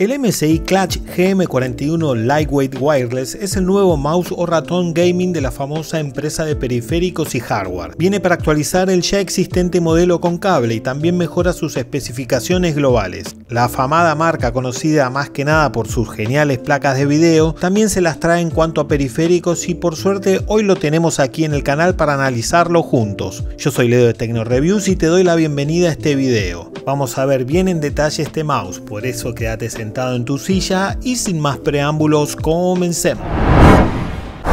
El MSI Clutch GM41 Lightweight Wireless es el nuevo mouse o ratón gaming de la famosa empresa de periféricos y hardware. Viene para actualizar el ya existente modelo con cable y también mejora sus especificaciones globales. La afamada marca, conocida más que nada por sus geniales placas de video, también se las trae en cuanto a periféricos y por suerte hoy lo tenemos aquí en el canal para analizarlo juntos. Yo soy Leo de Tecno Reviews y te doy la bienvenida a este video. Vamos a ver bien en detalle este mouse, por eso quédate sentado en tu silla y sin más preámbulos comencemos.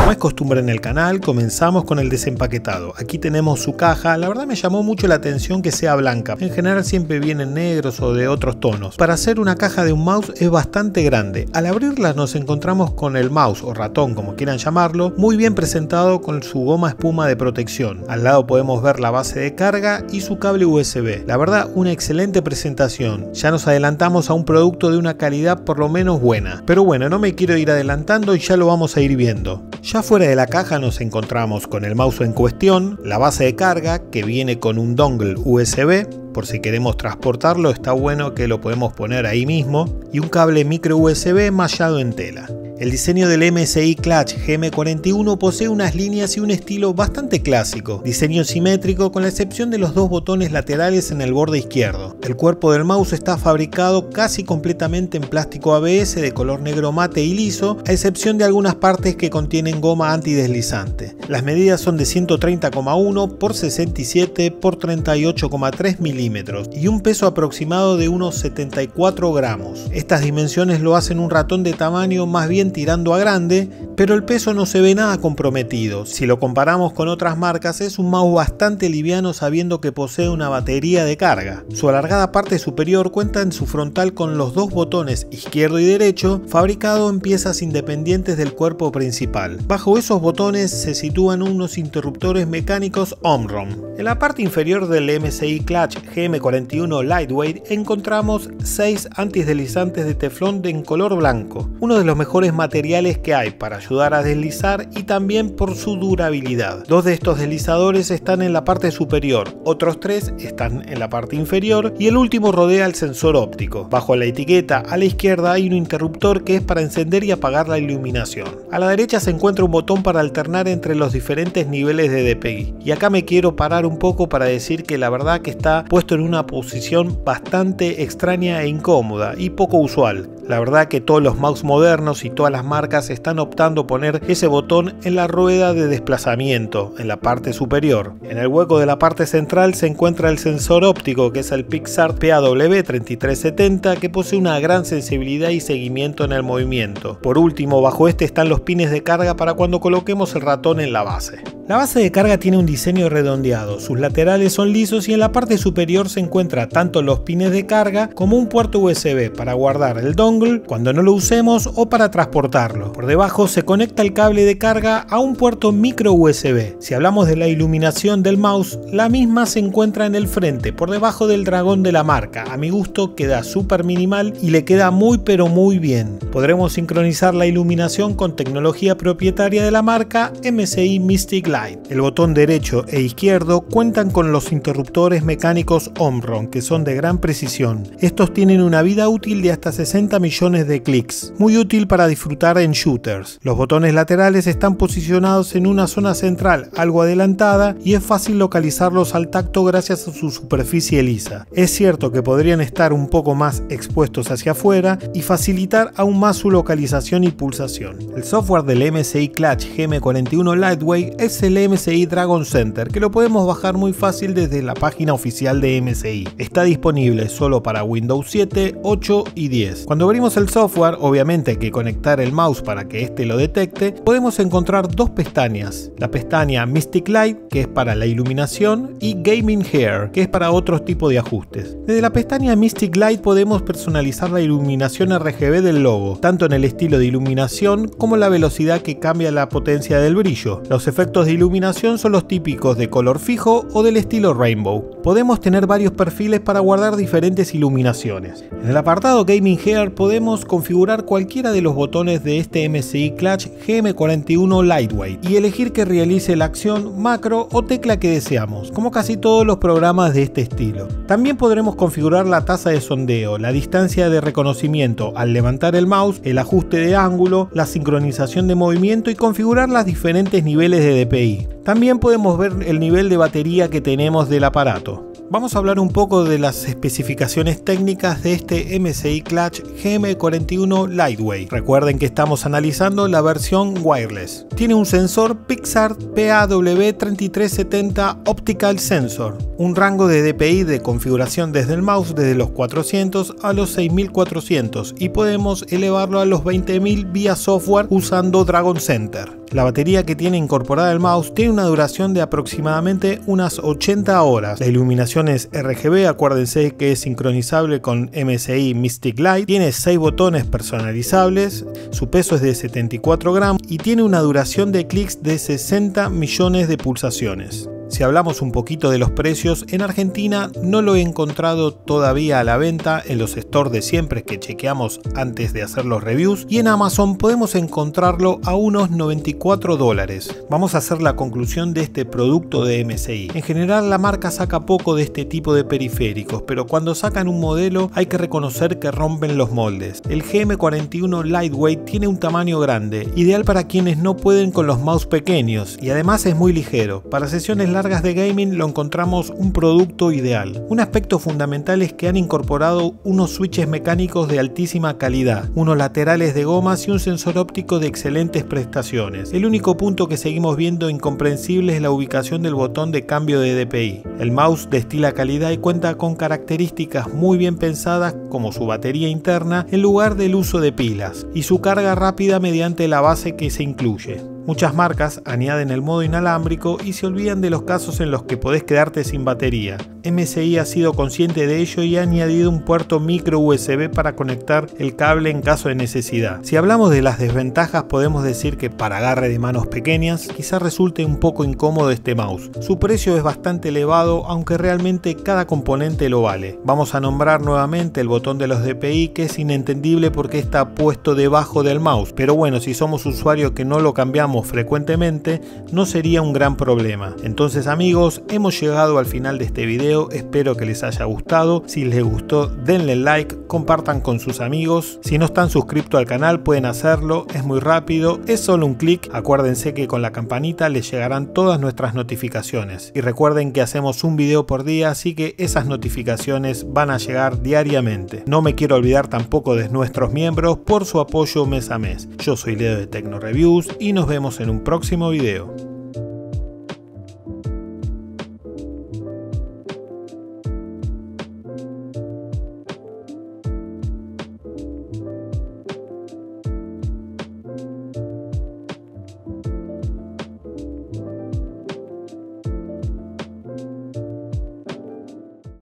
Como es costumbre en el canal, comenzamos con el desempaquetado. Aquí tenemos su caja, la verdad me llamó mucho la atención que sea blanca. En general siempre vienen negros o de otros tonos. Para hacer una caja de un mouse es bastante grande. Al abrirla nos encontramos con el mouse o ratón, como quieran llamarlo, muy bien presentado con su goma espuma de protección. Al lado podemos ver la base de carga y su cable USB. La verdad, una excelente presentación. Ya nos adelantamos a un producto de una calidad por lo menos buena. Pero bueno, no me quiero ir adelantando y ya lo vamos a ir viendo. Ya fuera de la caja nos encontramos con el mouse en cuestión, la base de carga que viene con un dongle USB, por si queremos transportarlo está bueno que lo podemos poner ahí mismo, y un cable micro USB mallado en tela. El diseño del MSI Clutch GM41 posee unas líneas y un estilo bastante clásico, diseño simétrico con la excepción de los dos botones laterales en el borde izquierdo. El cuerpo del mouse está fabricado casi completamente en plástico ABS de color negro mate y liso, a excepción de algunas partes que contienen goma antideslizante. Las medidas son de 130,1 x 67 x 38,3 milímetros y un peso aproximado de unos 74 gramos. Estas dimensiones lo hacen un ratón de tamaño más bien tirando a grande, pero el peso no se ve nada comprometido. Si lo comparamos con otras marcas, es un mouse bastante liviano sabiendo que posee una batería de carga. Su alargada parte superior cuenta en su frontal con los dos botones izquierdo y derecho, fabricado en piezas independientes del cuerpo principal. Bajo esos botones se sitúan unos interruptores mecánicos Omron. En la parte inferior del MSI Clutch GM41 Lightweight encontramos 6 antideslizantes de teflón en color blanco, uno de los mejores materiales que hay para ayudar a deslizar y también por su durabilidad. Dos de estos deslizadores están en la parte superior, otros tres están en la parte inferior y el último rodea el sensor óptico. Bajo la etiqueta a la izquierda hay un interruptor que es para encender y apagar la iluminación. A la derecha se encuentra un botón para alternar entre los diferentes niveles de DPI. Y acá me quiero parar un poco para decir que la verdad que está puesto en una posición bastante extraña e incómoda y poco usual. La verdad que todos los mouse modernos y todas las marcas están optando poner ese botón en la rueda de desplazamiento, en la parte superior. En el hueco de la parte central se encuentra el sensor óptico que es el Pixar PAW3370 que posee una gran sensibilidad y seguimiento en el movimiento. Por último, bajo este están los pines de carga para cuando coloquemos el ratón en la base. La base de carga tiene un diseño redondeado, sus laterales son lisos y en la parte superior se encuentra tanto los pines de carga como un puerto USB para guardar el dongle cuando no lo usemos o para transportarlo. Por debajo se conecta el cable de carga a un puerto micro USB. Si hablamos de la iluminación del mouse, la misma se encuentra en el frente, por debajo del dragón de la marca. A mi gusto queda súper minimal y le queda muy pero muy bien. Podremos sincronizar la iluminación con tecnología propietaria de la marca MSI Mystic Light. El botón derecho e izquierdo cuentan con los interruptores mecánicos Omron, que son de gran precisión. Estos tienen una vida útil de hasta 60 millones de clics, muy útil para disfrutar en shooters. Los botones laterales están posicionados en una zona central algo adelantada y es fácil localizarlos al tacto gracias a su superficie lisa. Es cierto que podrían estar un poco más expuestos hacia afuera y facilitar aún más su localización y pulsación. El software del MSI Clutch GM41 Lightweight es el MSI Dragon Center, que lo podemos bajar muy fácil desde la página oficial de MSI. Está disponible solo para Windows 7, 8 y 10. Cuando abrimos el software, obviamente hay que conectar el mouse para que este lo detecte, podemos encontrar dos pestañas. La pestaña Mystic Light, que es para la iluminación, y Gaming Hair, que es para otros tipos de ajustes. Desde la pestaña Mystic Light podemos personalizar la iluminación RGB del logo, tanto en el estilo de iluminación como la velocidad que cambia la potencia del brillo. Los efectos de iluminación son los típicos de color fijo o del estilo Rainbow. Podemos tener varios perfiles para guardar diferentes iluminaciones. En el apartado Gaming Gear podemos configurar cualquiera de los botones de este MSI Clutch GM41 Lightweight y elegir que realice la acción, macro o tecla que deseamos, como casi todos los programas de este estilo. También podremos configurar la tasa de sondeo, la distancia de reconocimiento al levantar el mouse, el ajuste de ángulo, la sincronización de movimiento y configurar los diferentes niveles de DPI. También podemos ver el nivel de batería que tenemos del aparato. Vamos a hablar un poco de las especificaciones técnicas de este MSI Clutch GM41 Lightweight. Recuerden que estamos analizando la versión wireless. Tiene un sensor Pixar PAW3370 Optical Sensor, un rango de DPI de configuración desde el mouse desde los 400 a los 6400 y podemos elevarlo a los 20000 vía software usando Dragon Center. La batería que tiene incorporada el mouse tiene una duración de aproximadamente unas 80 horas. La iluminación RGB, acuérdense que es sincronizable con MSI Mystic Light, tiene 6 botones personalizables, su peso es de 74 gramos y tiene una duración de clics de 60 millones de pulsaciones. Si hablamos un poquito de los precios, en Argentina no lo he encontrado todavía a la venta en los stores de siempre que chequeamos antes de hacer los reviews y en Amazon podemos encontrarlo a unos 94 dólares. Vamos a hacer la conclusión de este producto de MSI. En general la marca saca poco de este tipo de periféricos, pero cuando sacan un modelo hay que reconocer que rompen los moldes. El GM41 Lightweight tiene un tamaño grande, ideal para quienes no pueden con los mouse pequeños y además es muy ligero. Para sesiones largas de gaming lo encontramos un producto ideal. Un aspecto fundamental es que han incorporado unos switches mecánicos de altísima calidad, unos laterales de gomas y un sensor óptico de excelentes prestaciones. El único punto que seguimos viendo incomprensible es la ubicación del botón de cambio de DPI. El mouse destila calidad y cuenta con características muy bien pensadas como su batería interna en lugar del uso de pilas y su carga rápida mediante la base que se incluye. Muchas marcas añaden el modo inalámbrico y se olvidan de los casos en los que podés quedarte sin batería. MSI ha sido consciente de ello y ha añadido un puerto micro USB para conectar el cable en caso de necesidad. Si hablamos de las desventajas podemos decir que para agarre de manos pequeñas quizá resulte un poco incómodo este mouse. Su precio es bastante elevado aunque realmente cada componente lo vale. Vamos a nombrar nuevamente el botón de los DPI que es inentendible porque está puesto debajo del mouse, pero bueno si somos usuarios que no lo cambiamos frecuentemente, no sería un gran problema. Entonces amigos, hemos llegado al final de este video, espero que les haya gustado. Si les gustó, denle like, compartan con sus amigos. Si no están suscritos al canal, pueden hacerlo, es muy rápido, es solo un clic. Acuérdense que con la campanita les llegarán todas nuestras notificaciones. Y recuerden que hacemos un video por día, así que esas notificaciones van a llegar diariamente. No me quiero olvidar tampoco de nuestros miembros por su apoyo mes a mes. Yo soy Leo de Tecno Reviews y nos en un próximo video.